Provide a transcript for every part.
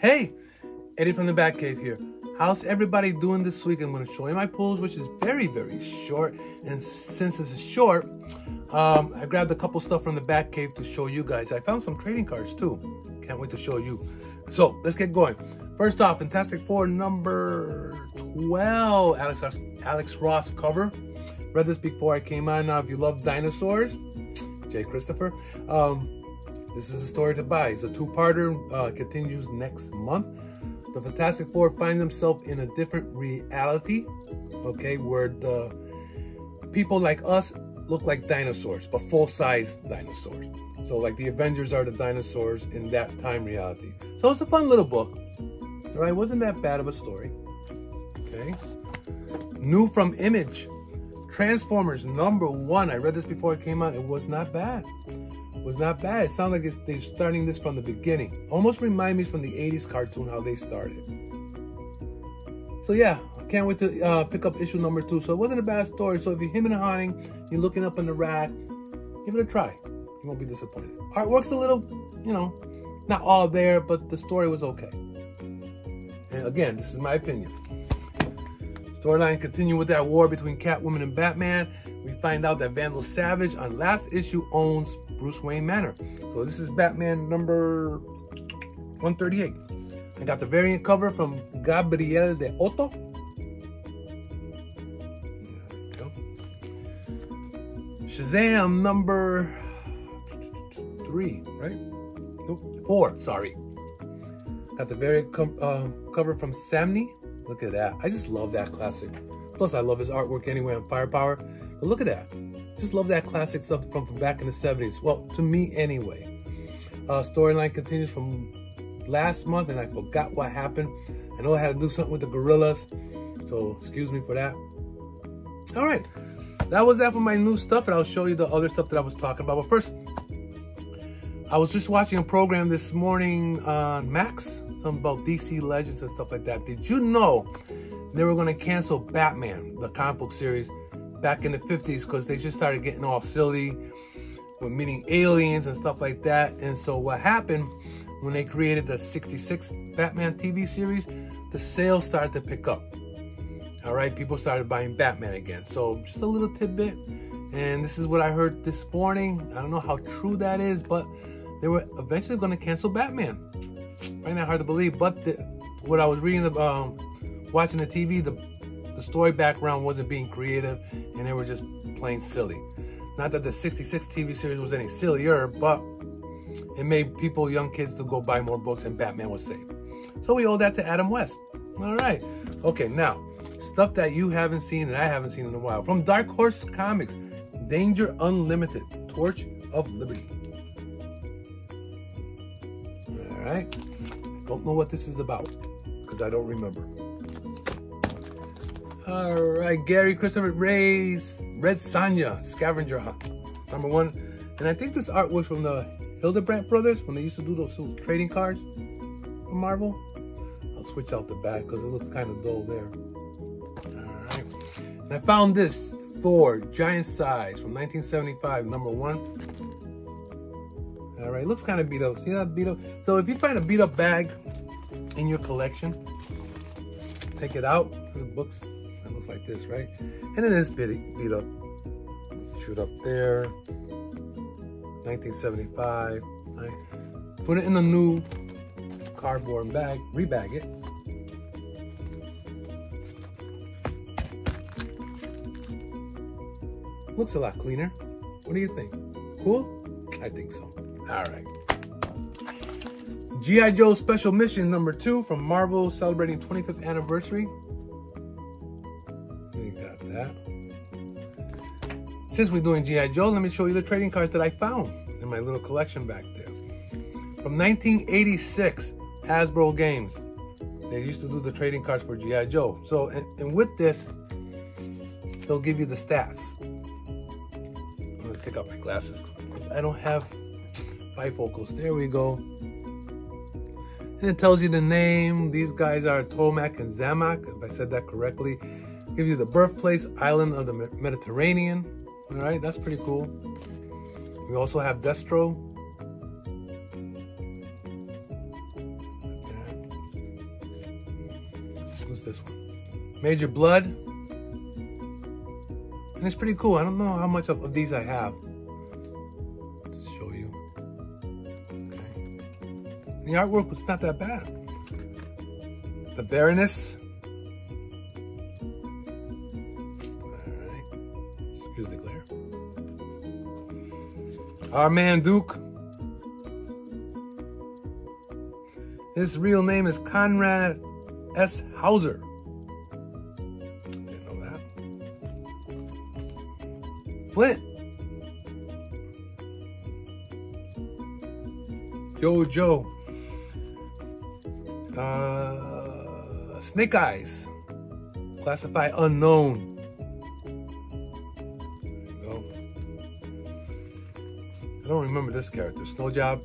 Hey, Eddie from the Batcave here. How's everybody doing this week? I'm going to show you my pulls, which is very, very short. And since this is short, um, I grabbed a couple stuff from the Batcave to show you guys. I found some trading cards too. Can't wait to show you. So let's get going. First off, Fantastic Four number 12, Alex, Alex Ross cover. Read this before I came on. Now, if you love dinosaurs, Jay Christopher, um, this is a story to buy. It's a two-parter. Uh, continues next month. The Fantastic Four find themselves in a different reality, okay, where the people like us look like dinosaurs, but full-size dinosaurs. So like the Avengers are the dinosaurs in that time reality. So it's a fun little book. All right, wasn't that bad of a story. Okay. New from Image. Transformers number one. I read this before it came out. It was not bad was not bad. It sounds like they're starting this from the beginning. Almost remind me from the 80s cartoon how they started. So yeah, can't wait to uh, pick up issue number two. So it wasn't a bad story. So if you're him and hawing, you're looking up in the rack, give it a try. You won't be disappointed. Artwork's a little, you know, not all there, but the story was okay. And again, this is my opinion. Storyline continue with that war between Catwoman and Batman. We find out that Vandal Savage on last issue owns Bruce Wayne Manor. So this is Batman number 138. I got the variant cover from Gabriel Dell'Otto. Shazam number three, right? Nope, four, sorry. Got the variant uh, cover from Samnee. Look at that. I just love that classic. Plus, I love his artwork anyway on Firepower. But look at that. Just love that classic stuff from, from back in the 70s. Well, to me anyway. Uh, storyline continues from last month and I forgot what happened. I know I had to do something with the gorillas. So excuse me for that. All right. That was that for my new stuff and I'll show you the other stuff that I was talking about. But first, I was just watching a program this morning on Max, something about DC Legends and stuff like that. Did you know they were going to cancel Batman, the comic book series, back in the 50s because they just started getting all silly with meeting aliens and stuff like that. And so what happened when they created the 66 Batman TV series, the sales started to pick up. All right, people started buying Batman again. So just a little tidbit. And this is what I heard this morning. I don't know how true that is, but they were eventually going to cancel Batman. Find that hard to believe, but the, what I was reading, um, watching the TV, the the story background wasn't being creative and they were just plain silly. Not that the 66 TV series was any sillier, but it made people, young kids, to go buy more books and Batman was safe. So we owe that to Adam West. All right. Okay, now, stuff that you haven't seen and I haven't seen in a while. From Dark Horse Comics, Danger Unlimited, Torch of Liberty. All right. Don't know what this is about because I don't remember. All right, Gary Christopher Ray's Red Sonja Scavenger Hunt, number one. And I think this art was from the Hildebrandt brothers when they used to do those little trading cards from Marvel. I'll switch out the back because it looks kind of dull there. All right. And I found this Thor Giant Size from 1975, number one. All right, looks kind of beat up. See that beat up? So if you find a beat up bag in your collection, take it out. The books looks like this, right? And it is beat, beat up. Shoot up there. 1975. Right? Put it in the new cardboard bag, rebag it. Looks a lot cleaner. What do you think? Cool? I think so. All right. G.I. Joe Special Mission number two from Marvel celebrating 25th anniversary. Since we're doing G.I. Joe, let me show you the trading cards that I found in my little collection back there. From 1986, Hasbro Games. They used to do the trading cards for G.I. Joe. So, and, and, with this, they'll give you the stats. I'm gonna take out my glasses because I don't have bifocals. There we go. And it tells you the name. These guys are Tomac and Zamak, if I said that correctly. Gives you the birthplace, island of the Mediterranean. All right, that's pretty cool. We also have Destro. What's this one? Major Blood. And it's pretty cool. I don't know how much of, of these I have. Just show you. Okay. The artwork was not that bad. The Baroness. Excuse the glare. Our man Duke. His real name is Conrad S. Hauser. Didn't know that. Flint. Yo Joe. Uh, Snake Eyes. Classified unknown. Don't remember this character. Snow Job.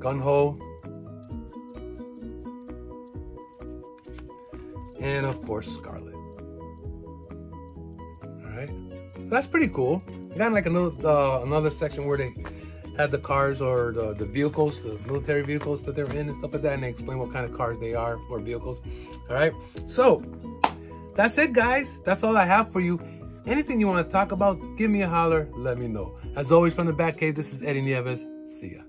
Gung-Ho. And of course, Scarlett. All right, so that's pretty cool. I got like another uh, another section where they had the cars or the, the vehicles, the military vehicles that they're in and stuff like that, and they explain what kind of cars they are or vehicles. All right, so that's it, guys. That's all I have for you. Anything you want to talk about, give me a holler. Let me know. As always, from the Batcave, this is Eddie Nieves. See ya.